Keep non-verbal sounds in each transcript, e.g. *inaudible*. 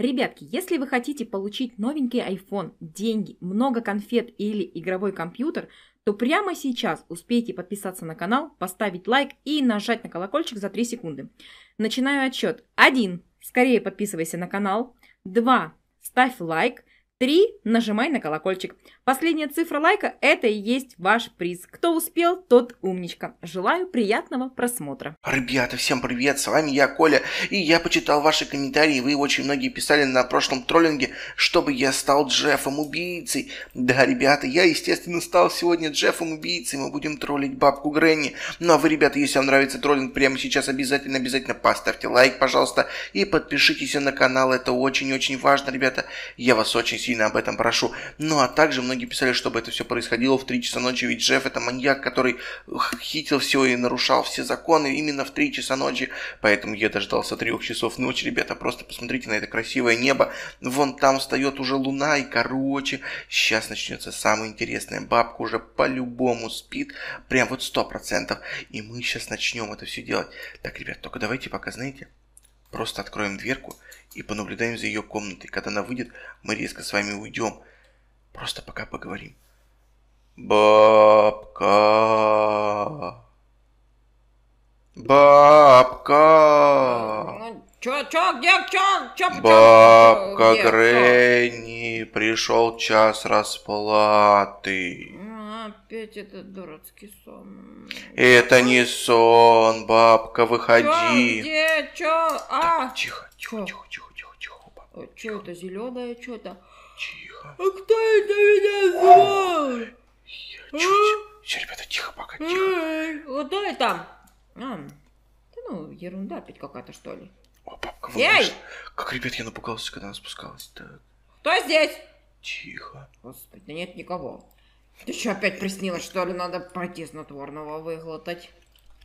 Ребятки, если вы хотите получить новенький iPhone, деньги, много конфет или игровой компьютер, то прямо сейчас успейте подписаться на канал, поставить лайк и нажать на колокольчик за 3 секунды. Начинаю отсчет. 1. Скорее подписывайся на канал. 2. Ставь лайк. 3. Нажимай на колокольчик. Последняя цифра лайка – это и есть ваш приз. Кто успел, тот умничка. Желаю приятного просмотра. Ребята, всем привет, с вами я, Коля, и я почитал ваши комментарии, вы очень многие писали на прошлом троллинге, чтобы я стал Джеффом-убийцей. Да, ребята, я, естественно, стал сегодня Джеффом-убийцей, мы будем троллить бабку Гренни. Ну а вы, ребята, если вам нравится троллинг прямо сейчас, обязательно, обязательно поставьте лайк, пожалуйста, и подпишитесь на канал, это очень-очень важно, ребята, я вас очень сильно об этом прошу. Ну а также многие писали, чтобы это все происходило в 3 часа ночи, ведь Джефф это маньяк, который хитил все и нарушал все законы именно в 3 часа ночи, поэтому я дождался 3 часов ночи, ребята, просто посмотрите на это красивое небо, вон там встает уже луна, и короче, сейчас начнется самое интересное, бабка уже по-любому спит, прям вот 100%, и мы сейчас начнем это все делать. Так, ребят, только давайте пока, знаете, просто откроем дверку и понаблюдаем за ее комнатой. Когда она выйдет, мы резко с вами уйдем. Просто пока поговорим. Бабка. Бабка. Чё, чё, где, чё, чё, чё, Бабка где, Гренни, пришел час расплаты. кто? Опять этот дурацкий сон. Это не сон, бабка, Чё, выходи. где, чё, а? Тихо, тихо, Чё? тихо, тихо, тихо, тихо, бабка, Э, Чё это, зеленое, чё это? тихо. А кто это меня звал? Все, ребята, тихо пока, тихо. Кто это? А, ну, ерунда опять какая-то, что ли. О, бабка, вы Эй! Как, ребят, я напугался, когда она спускалась. Так, Кто здесь? тихо. Господи, да нет никого. Ты что, опять приснилось, что ли? Надо пройти снотворного выглотать.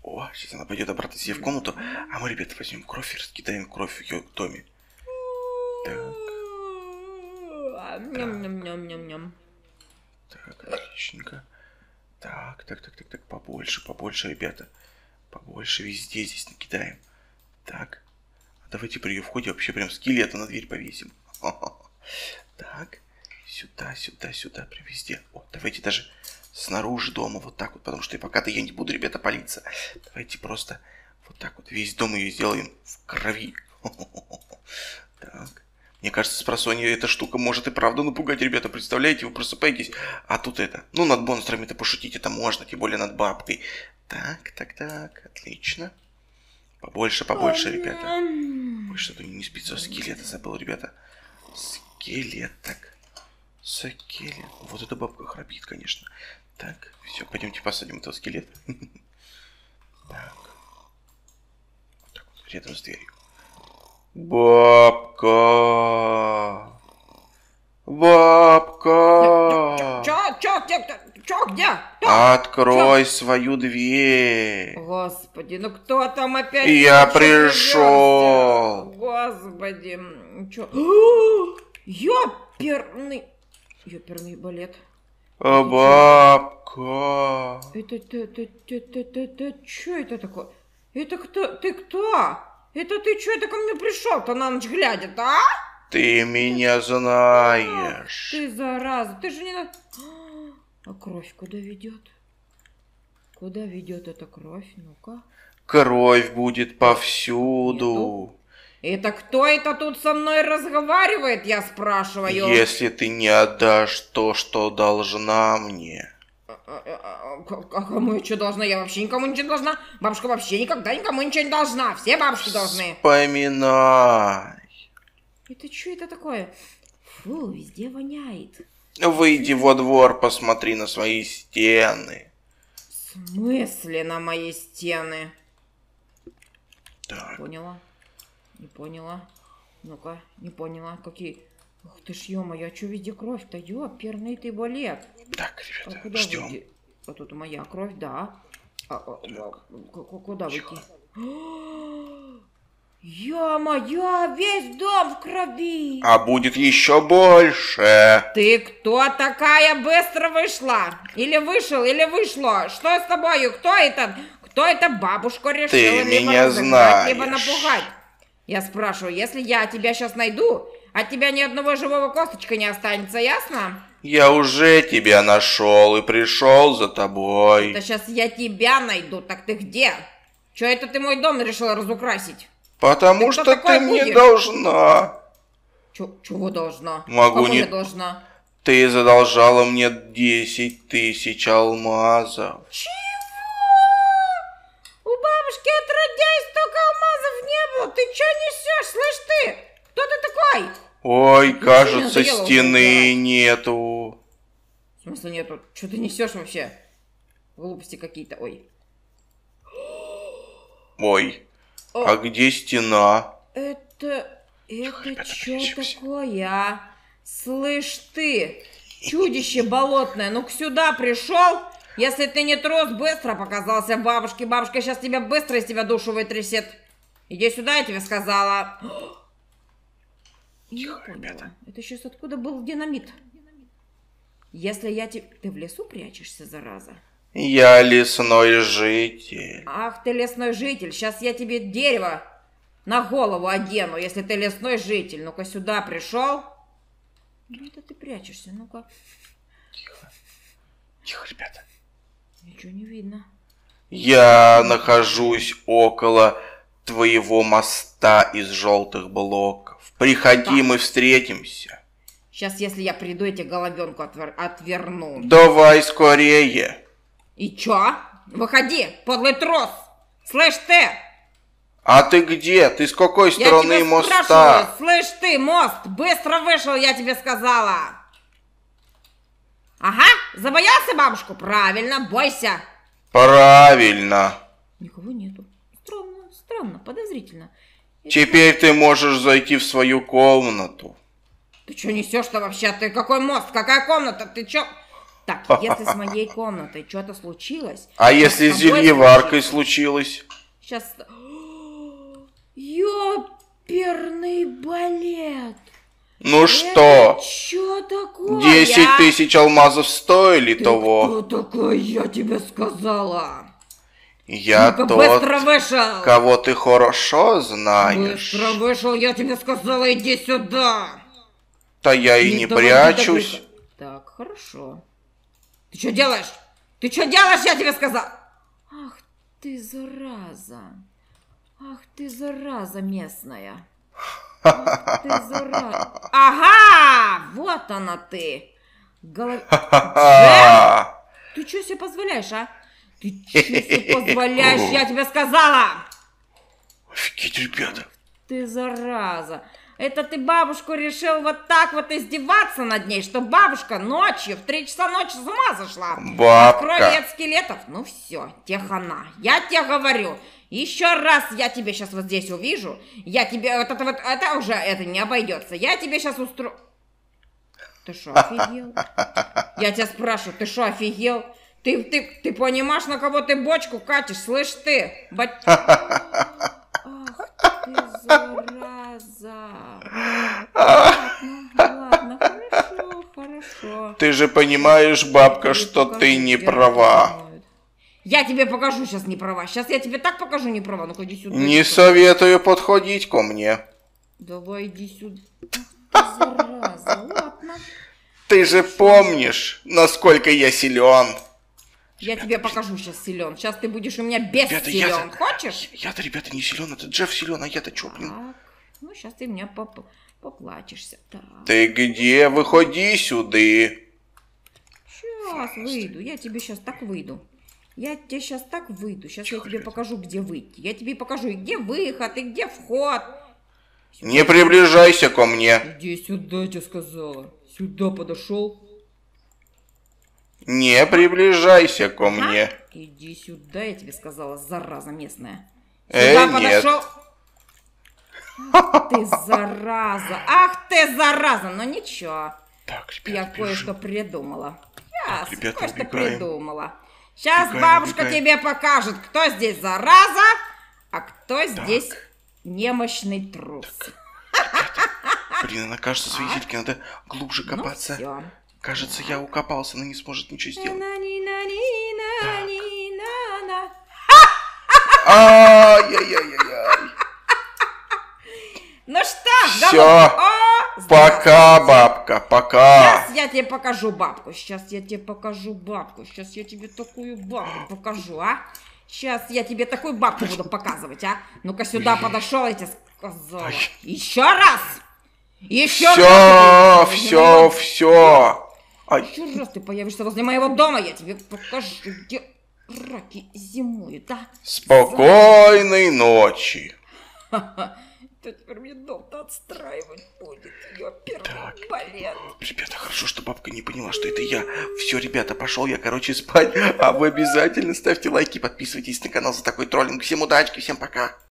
О, сейчас она пойдет обратно себе в комнату, а мы, ребята, возьмем кровь и раскидаем кровь в ее доме. Так, Ням-ням-ням-ням-ням. так, отличненько. Так, так, так, так, так, побольше, побольше, ребята. Побольше везде здесь накидаем. Так, давайте при ее входе вообще прям скелета на дверь повесим. *laughs* Так, сюда, сюда, сюда, прям везде. О, давайте даже снаружи дома вот так вот, потому что и пока-то я не буду, ребята, палиться. Давайте просто вот так вот весь дом ее сделаем в крови. *laughs* Так. Мне кажется, с просонья эта штука может и правда напугать, ребята. Представляете, вы просыпаетесь, а тут это. Ну, над монстрами-то пошутить это можно, тем более над бабкой. Так, так, так, отлично. Побольше, побольше, ребята. Ой, что-то не спится. Скелета забыл, ребята. Скелет, так. Скелет. Вот эта бабка храпит, конечно. Так, все, пойдемте посадим этого скелета. *laughs* Так. Вот так вот, рядом с дверью. Бабка. Бабка. Чё, чё, кто- чё, где? Кто? Открой свою дверь. Господи, ну кто там опять? Я пришел. Господи, чё? *gasps* Ёперный, ёперный балет. Бабка. Это, это, это, это, это, это, чё это такое? Это кто, ты кто? Это ты чё это ко мне пришел-то на ночь глядя-то, а? Ты меня знаешь. Ты зараза, ты же не на... А кровь куда ведет? Куда ведет эта кровь? Ну-ка. Кровь будет повсюду. Это кто это тут со мной разговаривает, я спрашиваю? Если ты не отдашь то, что должна мне. А, а, а, а кому я что должна? Я вообще никому ничего не должна. Бабушка вообще никогда никому ничего не должна. Все бабушки должны. Вспоминай. Это что это такое? Фу, везде воняет. Выйди во двор, посмотри на свои стены. В смысле на мои стены? Так, Поняла? Не поняла. Ну-ка, не поняла. Какие... Ух ты ж, ё-моё, а чё везде кровь-то? Ёперный ты балет. так, А ребята, куда ждем. выйти? А тут моя кровь, да. А, а, а, ку- ку- куда Тихо. выйти? Ё-моё, весь дом в крови. А будет еще больше. Ты кто такая быстро вышла? Или вышел, или вышло? Что с тобою? Кто это? Кто это бабушку решила Ты либо меня разыграть, либо знаешь. напугать? Я спрашиваю, если я тебя сейчас найду, от тебя ни одного живого косточка не останется, ясно? Я уже тебя нашел и пришел за тобой. Да сейчас я тебя найду, так ты где? Че это ты мой дом решила разукрасить? Потому Ты что кто ты мне будешь? должна. Чего должна? Могу Кому не- я должна? Ты задолжала мне 10 тысяч алмазов. У бабушки отродясь столько алмазов не было. Ты чё несешь? Слышь ты? Кто ты такой? Ой, Ну, кажется, стены уже, нету. В смысле нету? Что ты несешь вообще? Глупости какие-то. Ой. Ой, А где стена? Это... Это ребята, что такое, а? Слышь ты, чудище болотное, ну-ка сюда пришел? Если ты не трус, быстро показался бабушке. Бабушка сейчас тебя быстро из тебя душу вытрясет. Иди сюда, я тебе сказала. *gasps* Не Тихо, поняла. ребята. Это сейчас откуда был динамит? Если я тебе... Ты в лесу прячешься, зараза? Я лесной житель. Ах ты лесной житель, сейчас я тебе дерево на голову одену, если ты лесной житель. Ну-ка сюда пришел. Ну это ты прячешься, ну-ка. Тихо, ребята. Ничего не видно. Я нахожусь около твоего моста из желтых блоков. Приходи, мы встретимся. Сейчас, если я приду, я тебе головенку отвер- отверну. Давай скорее. И чё? Выходи, подлый трос! Слышь ты! А ты где? Ты с какой Я стороны тебя моста? спрашиваю, слышь ты, мост, быстро вышел, я тебе сказала. Ага, забоялся бабушку? Правильно, бойся. Правильно. Никого нету. Странно, странно, подозрительно. Это Теперь ты можешь зайти в свою комнату. Ты что несешь-то вообще? Ты какой мост? Какая комната? Ты чё? Так, *laughs* если с моей комнатой что-то случилось... А если с зельеваркой случилось? Сейчас... *gasps* Ёперный балет! Ну что, Что такое? 10 тысяч алмазов стоили Ты того? кто такой, я тебе сказала? Я Ну-ка, тот, быстро вышел! кого ты хорошо знаешь. Быстро вышел, я тебе сказала, иди сюда! Да я и не до прячусь. Так, хорошо. Ты что делаешь? Ты что делаешь, я тебе сказал? Ах ты зараза. Ах ты зараза местная. Ах ты зараза. Ага, вот она ты. Голов... Ты что себе позволяешь, а? Ты что себе позволяешь, я тебе сказала? Офигеть, ребята. Ты зараза. Это ты бабушку решил вот так вот издеваться над ней, что бабушка ночью в три часа ночи с ума зашла. Бабка. Крови от скелетов. Ну все, те хана. Я тебе говорю. Еще раз я тебе сейчас вот здесь увижу, я тебе вот это вот, это уже, это не обойдется. Я тебе сейчас устрою... Ты что, офигел? Я тебя спрашиваю, ты что, офигел? Ты, ты, ты понимаешь, на кого ты бочку катишь, слышь ты? Бать- *laughs* зараза. Ладно, ладно, хорошо, хорошо. Ты же понимаешь, бабка, что ты не права. Я тебе покажу сейчас не права. Сейчас я тебе так покажу не права. Ну-ка иди сюда. Не советую подходить ко мне. Давай иди сюда. *laughs* Зараза, ладно. Ты же помнишь, насколько я силен. Я тебе покажу сейчас силен. Сейчас ты будешь у меня без Ребята, силен. я-то- Хочешь? Я-то, ребята, не силен, это Джефф силен, а я-то чё, блин? Так. Ну, сейчас ты меня поп- поплачешься. Так. Ты где? Выходи сюда. Сейчас выйду. Я тебе сейчас так выйду. Я тебе сейчас так выйду. Сейчас я Тихо, тебе ребята. покажу, где выйти. Я тебе покажу, и где выход, и где вход. Не приближайся ко мне. Иди сюда, я тебе сказала. Сюда подошел. Не приближайся ко мне. Иди сюда, я тебе сказала, зараза местная. Э, Сюда нет. подошел. Ах ты зараза! Ах ты зараза! Ну ничего, Так, я ребята, кое-что придумала. Я кое-что придумала. Сейчас Убегаем, бабушка убегаем. тебе покажет, кто здесь зараза, а кто здесь немощный трус. Блин, она кажется, свои Так. сельки надо глубже Ну копаться. все. Кажется, я укопался, она не сможет ничего сделать. Ай-яй-яй-яй. Ну что? О, Пока, бабка, пока. Сейчас я тебе покажу бабку. Сейчас я тебе покажу бабку. Сейчас я тебе такую бабку покажу, а? Сейчас я тебе такую бабку буду показывать, а? Ну-ка сюда подошел, я тебе сказала. Еще раз! Еще Все, раз! все, появишься все. Ай, Еще раз ты появишься возле моего дома, я тебе покажу, где раки зимуют, а? спокойной ночи. Ха-ха. Кто теперь мне дом-то отстраивать будет? Я первый балет. Ребята, хорошо, что бабка не поняла, что это я. Все, ребята, пошел я, короче, спать. А вы обязательно ставьте лайки, подписывайтесь на канал за такой троллинг. Всем удачи, всем пока.